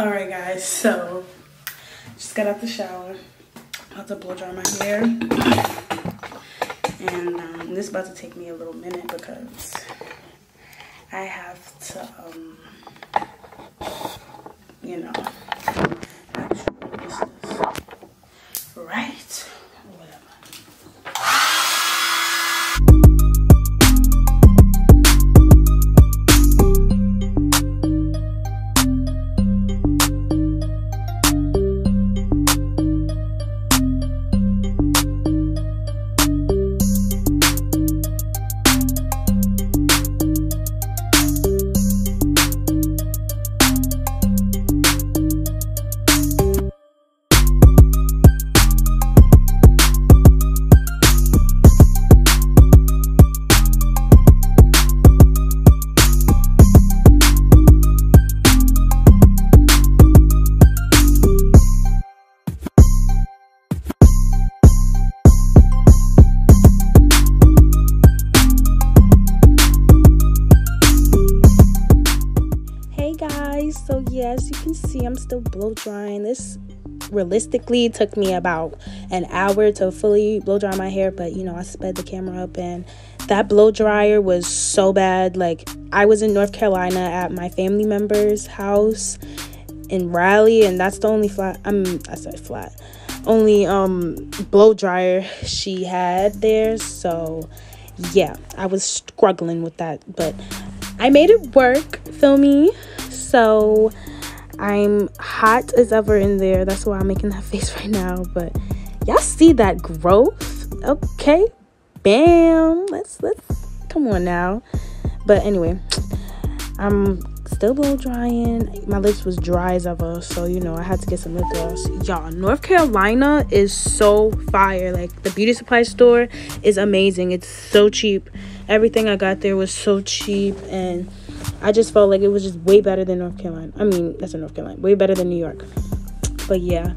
Alright guys, so just got out the shower. About to blow dry my hair. And um, this is about to take me a little minute because I have to, um, you know, as you can see i'm still blow drying. This realistically took me about an hour to fully blow dry my hair but you know i sped the camera up and that blow dryer was so bad. Like i was in north carolina at my family member's house in raleigh and that's the only flat i'm i said flat only um blow dryer she had there. So yeah i was struggling with that but i made it work feel me so I'm hot as ever in there. That's why I'm making that face right now. But y'all see that growth? Okay. Bam. Let's let's come on now. But anyway, I'm still blow drying. My lips was dry as ever, so you know I had to get some lip gloss. Y'all, North Carolina is so fire. Like the beauty supply store is amazing. It's so cheap. Everything I got there was so cheap and I just felt like it was just way better than North Carolina. I mean, that's in North Carolina, way better than New York. But yeah,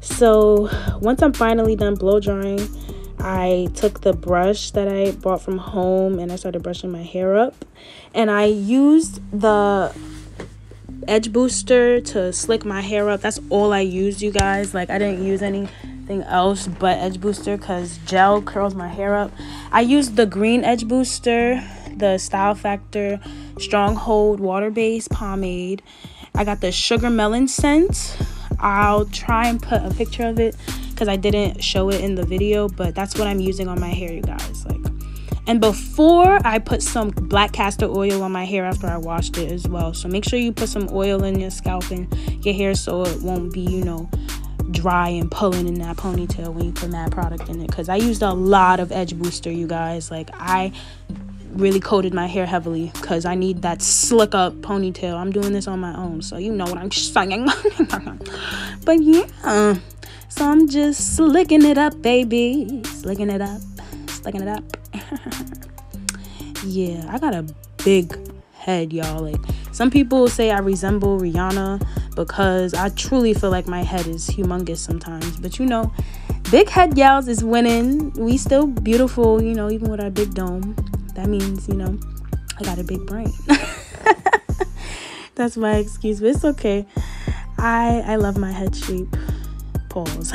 so once I'm finally done blow drying, I took the brush that I bought from home and I started brushing my hair up. And I used the edge booster to slick my hair up. That's all I used, you guys. Like, I didn't use anything else but edge booster because gel curls my hair up. I used the green edge booster the Style Factor Stronghold Water Based Pomade. I got the Sugar Melon scent. I'll try and put a picture of it because I didn't show it in the video, but that's what I'm using on my hair, you guys. Like, and before I put some black castor oil on my hair after I washed it as well. So make sure you put some oil in your scalp and your hair so it won't be, you know, dry and pulling in that ponytail when you put that product in it because i used a lot of edge booster you guys like i really coated my hair heavily because I need that slick up ponytail. I'm doing this on my own, so you know what I'm saying. but yeah, so I'm just slicking it up, baby. Slicking it up, slicking it up. yeah, I got a big head, y'all. Like some people say I resemble Rihanna because I truly feel like my head is humongous sometimes. But you know, big head gals is winning. We still beautiful, you know, even with our big dome that means, you know, I got a big brain. That's my excuse, but it's okay. I I love my head shape. Pause.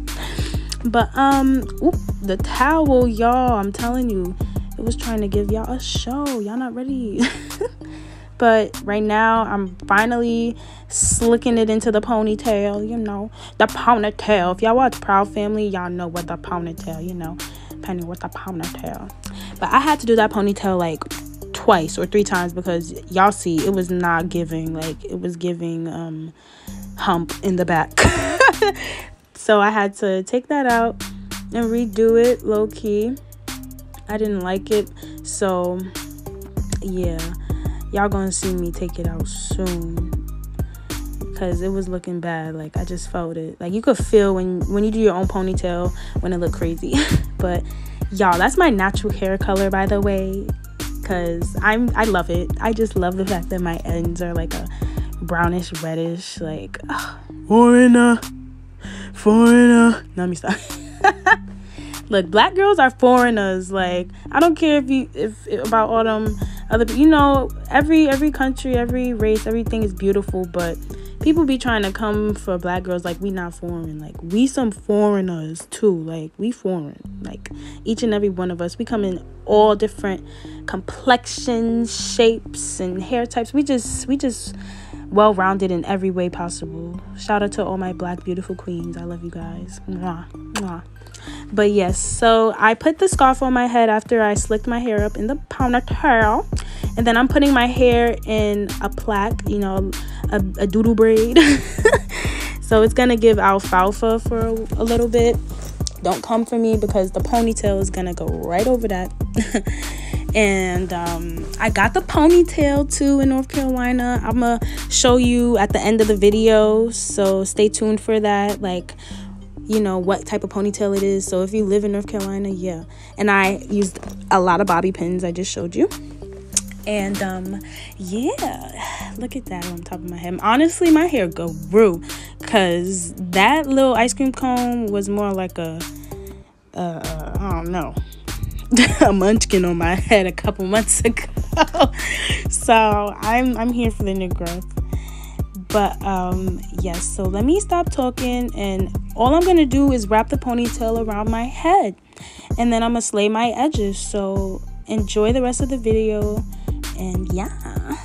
but um, oop, the towel, y'all. I'm telling you, it was trying to give y'all a show. Y'all not ready. but right now, I'm finally slicking it into the ponytail. You know, the ponytail. If y'all watch Proud Family, y'all know what the ponytail. You know, Penny with the ponytail. But I had to do that ponytail like twice or three times because y'all see it was not giving like it was giving um hump in the back. so I had to take that out and redo it low key. I didn't like it. So yeah. Y'all gonna see me take it out soon because it was looking bad like i just felt it like you could feel when when you do your own ponytail when it look crazy but y'all that's my natural hair color by the way because i'm i love it. I just love the fact that my ends are like a brownish reddish like ugh. foreigner. Foreigner. Let me stop. Look black girls are foreigners. Like i don't care if you if, if about all them other you know every every country every race everything is beautiful but people be trying to come for black girls like we not foreign. Like we some foreigners too. Like we foreign. Like each and every one of us, we come in all different complexions, shapes, and hair types. We just we just well rounded in every way possible. Shout out to all my black beautiful queens. I love you guys. Mwah, mwah. But yes, so I put the scarf on my head after I slicked my hair up in the ponytail. And then I'm putting my hair in a plaque, you know, a, a doodle braid. so it's to give alfalfa for a, a little bit. Don't come for me because the ponytail is to go right over that. and um, I got the ponytail too in North Carolina. I'm gonna show you at the end of the video, so stay tuned for that. Like, you know what type of ponytail it is. So if you live in North Carolina, yeah. And I used a lot of bobby pins. I just showed you. And um, yeah, look at that on top of my head. Honestly, my hair grew because that little ice cream cone was more like a, uh, I don't know, a munchkin on my head a couple months ago. so I'm I'm here for the new growth. But um, yes, so let me stop talking and all I'm gonna do is wrap the ponytail around my head and then I'm gonna slay my edges. So enjoy the rest of the video and yeah.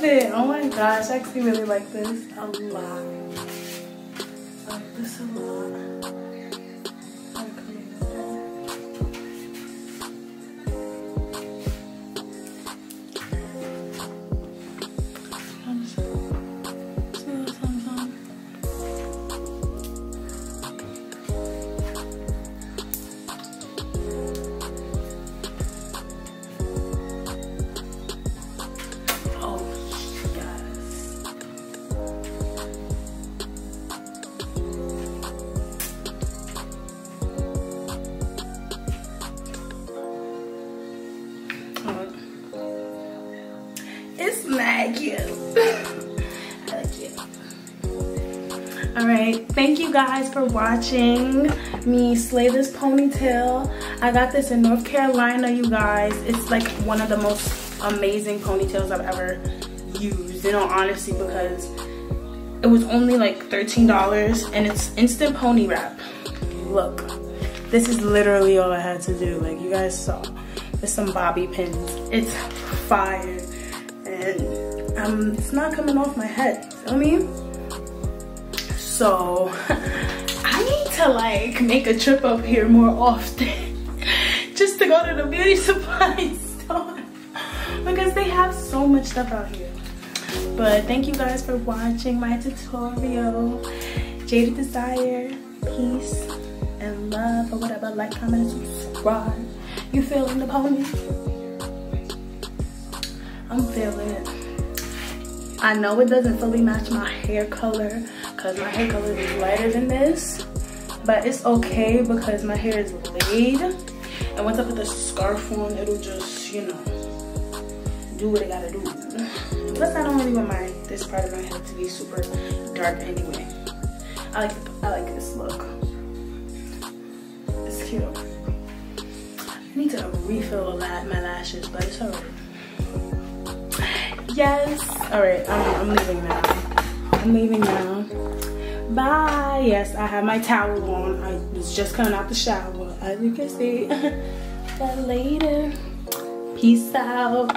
Love it. Oh my gosh, I actually really like this a lot. Like it. All right, thank you guys for watching me slay this ponytail. I got this in North Carolina, you guys. It's like one of the most amazing ponytails I've ever used, in all honesty, because it was only like $13 and it's instant pony wrap. Look, this is literally all I had to do. Like you guys saw, there's some bobby pins. It's fire um, it's not coming off my head, feel me? So I need to like make a trip up here more often just to go to the beauty supply store because they have so much stuff out here. But thank you guys for watching my tutorial. Jada Dezaire, peace and love or whatever. Like, comment, and subscribe. You feeling the pony? I'm feeling it. I know it doesn't fully match my hair color because my hair color is lighter than this. But it's okay because my hair is laid. And once I put the scarf on, it'll just, you know, do what it gotta do. Plus, I don't really want my this part of my head to be super dark anyway. I like I like this look. It's cute. I need to refill my lashes, but it's alright. Yes. All right, I'm, I'm leaving now. I'm leaving now. Bye. Yes, I have my towel on. I was just coming out the shower, as you can see. later. Peace out.